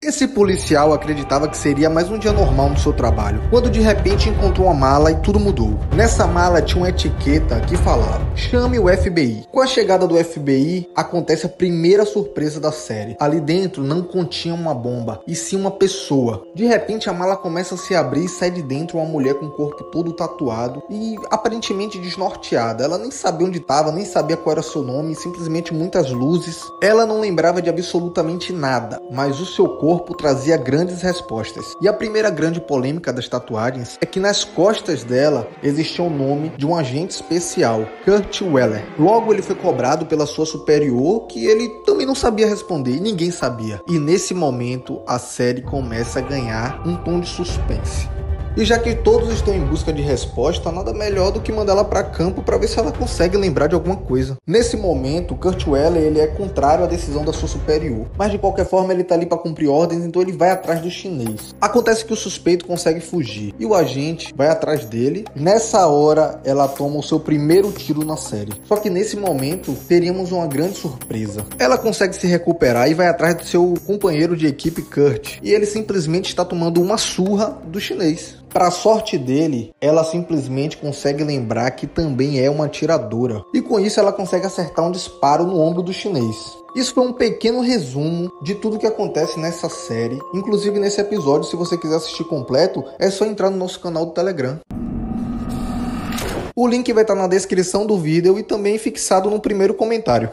Esse policial acreditava que seria mais um dia normal no seu trabalho, quando de repente encontrou uma mala e tudo mudou. Nessa mala tinha uma etiqueta que falava: chame o FBI. Com a chegada do FBI, acontece a primeira surpresa da série. Ali dentro não continha uma bomba, e sim uma pessoa. De repente a mala começa a se abrir e sai de dentro uma mulher com o corpo todo tatuado e aparentemente desnorteada. Ela nem sabia onde estava, nem sabia qual era seu nome, simplesmente muitas luzes. Ela não lembrava de absolutamente nada, mas o seu corpo corpo trazia grandes respostas. E a primeira grande polêmica das tatuagens é que nas costas dela existia o nome de um agente especial, Kurt Weller. Logo ele foi cobrado pela sua superior que ele também não sabia responder e ninguém sabia. E nesse momento a série começa a ganhar um tom de suspense. E já que todos estão em busca de resposta, nada melhor do que mandá-la para campo para ver se ela consegue lembrar de alguma coisa. Nesse momento, Kurt Weller ele é contrário à decisão da sua superior, mas de qualquer forma ele tá ali para cumprir ordens, então ele vai atrás do chinês. Acontece que o suspeito consegue fugir e o agente vai atrás dele. Nessa hora, ela toma o seu primeiro tiro na série. Só que nesse momento, teríamos uma grande surpresa. Ela consegue se recuperar e vai atrás do seu companheiro de equipe Kurt, e ele simplesmente está tomando uma surra do chinês. Para sorte dele, ela simplesmente consegue lembrar que também é uma atiradora. E com isso ela consegue acertar um disparo no ombro do chinês. Isso foi um pequeno resumo de tudo que acontece nessa série. Inclusive nesse episódio, se você quiser assistir completo, é só entrar no nosso canal do Telegram. O link vai estar na descrição do vídeo e também fixado no primeiro comentário.